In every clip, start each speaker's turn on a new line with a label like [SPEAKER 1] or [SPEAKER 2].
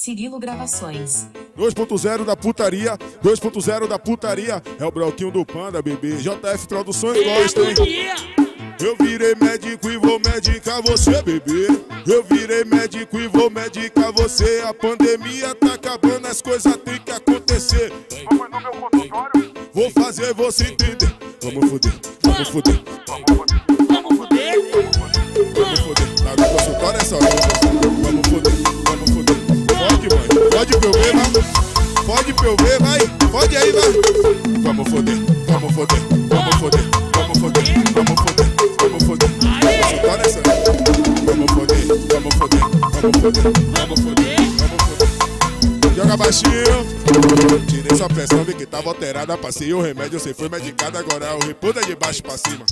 [SPEAKER 1] Cirilo Gravações.
[SPEAKER 2] 2.0 da putaria, 2.0 da putaria. É o bloquinho do Panda, bebê. JF Produções gosta, hein? Eu virei médico e vou medicar você, bebê. Eu virei médico e vou medicar você. A pandemia tá acabando, as coisas têm que acontecer.
[SPEAKER 3] Vamos no meu consultório?
[SPEAKER 2] Vou fazer você entender. Vamos foder, vamos foder,
[SPEAKER 3] Vamos foder.
[SPEAKER 4] Vamos foder?
[SPEAKER 2] vamos foder. No consultório é só. Eu ver, vai. Pode aí, vai. Vamos foder, vamos foder, vamos foder, vamos foder, vamos foder, vamos foder. Isso. Vamos foder, vamos foder, vamos foder, vamos foder, vamos foder. Joga baixinho. Tirei sua pressão, vi que tava alterada. Passei o remédio, você foi medicado. Agora o repouso é de baixo pra cima.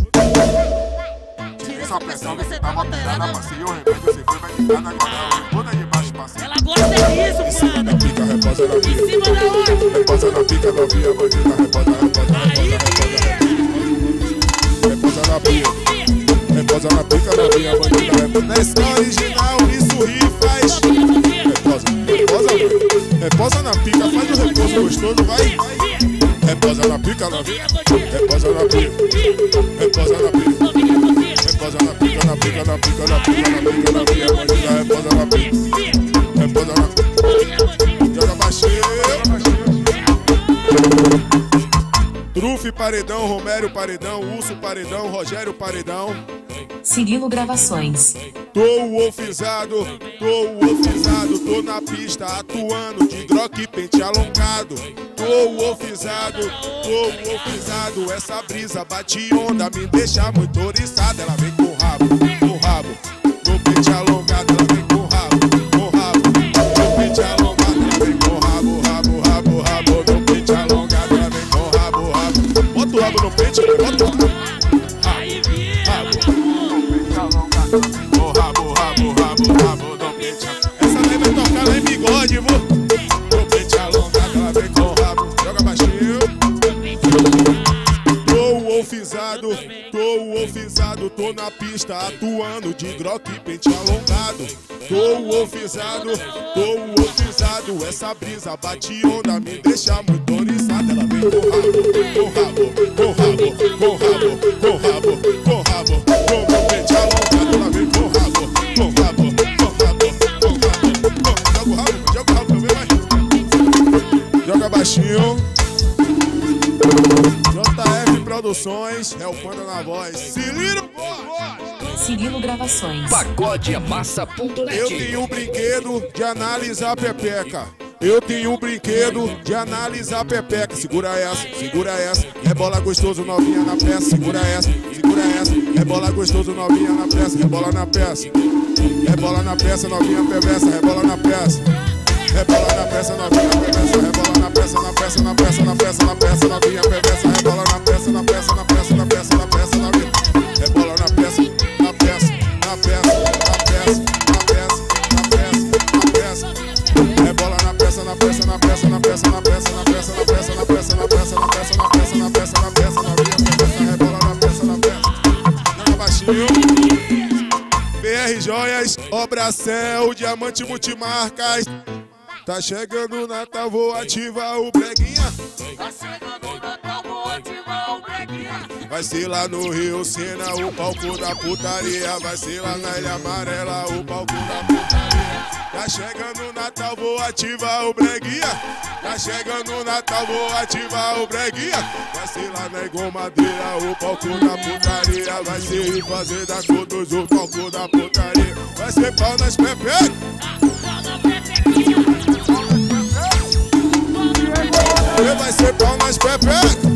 [SPEAKER 2] Tirei sua pressão, vi que tava alterada. Passei o remédio, você foi medicado. Agora o repouso é de baixo.
[SPEAKER 4] Ela gosta disso, mano.
[SPEAKER 2] pica, na
[SPEAKER 4] Em
[SPEAKER 2] pica.
[SPEAKER 4] cima da onde?
[SPEAKER 2] Reposa na pica, novinha bandida. Reposa,
[SPEAKER 4] Aí,
[SPEAKER 2] reposa, reposa na pica. Reposa na pica, novinha bandida. Na original, isso ri faz. Reposa, na pica, faz o repouso gostoso, vai. Reposa na pica, novinha. Reposa na pica. Reposa na pica. Reposa na pica, na pica, na pica, na pica, na pica, na pica, bandida. Reposa na pica. Reposa na pica. Joga baixinho. Trufe Paredão, Romério Paredão, Urso Paredão, Rogério Paredão.
[SPEAKER 1] Cirilo Gravações.
[SPEAKER 2] Tô ofizado, tô ofizado, tô na pista atuando de groque e pente alongado. Tô ofizado, tô ofizado, essa brisa bate onda, me deixa muito oriçada. Ela vem com o rabo, com o rabo, no pente alongado, rabo. Rabo no pente, bota o rabo. Rabo. Rabo, rabo, rabo, rabo do pente. Essa daí vai tocar lá em bigode, vou. Pente alongado, ela vem com rabo. Joga baixinho. Tô ofizado, tô o ofizado, tô na pista atuando de groque e pente alongado. Tô ofizado, tô ofizado, essa brisa bate onda, me deixa muito oriçada. Ela vem com o rabo, com rabo, Produções, é o Panda na voz. Se liga,
[SPEAKER 1] Cirilo Gravações.
[SPEAKER 5] pagodeamassa.net.
[SPEAKER 2] Eu tenho um brinquedo de analisar a pepeca. Eu tenho um brinquedo de analisar a pepeca. Segura essa, segura essa. Rebola gostoso, novinha na peça. Segura essa, segura essa. Rebola gostoso, novinha na peça. Rebola na peça. Rebola na peça, novinha perversa. Rebola na peça. Rebola na peça, novinha perversa. Rebola na peça, na peça, na peça, na peça, na peça, na peça, na peça, na peça, na peça. Rebola na peça, na peça, na peça, na peça, na peça, na peça, na peça, na peça, na peça, na peça, na peça, na peça, na peça, novinha perversa. Rebola na peça, na peça. Joga baixinho. BR Joias, Obra Céu, Diamante Multimarcas. Tá chegando o Natal, vou ativar o breguinha.
[SPEAKER 4] Tá chegando
[SPEAKER 2] Vai ser lá no Rio Sena, o palco da putaria. Vai ser lá na Ilha Amarela, o palco da putaria. Tá chegando o Natal, vou ativar o breguinha. Tá chegando o Natal, vou ativar o breguinha. Vai ser lá na Engomadeira, o palco da putaria. Vai ser em Fazenda Todos, o palco da putaria. Vai ser pau nas pepecas. Vai ser pau nas pepecas.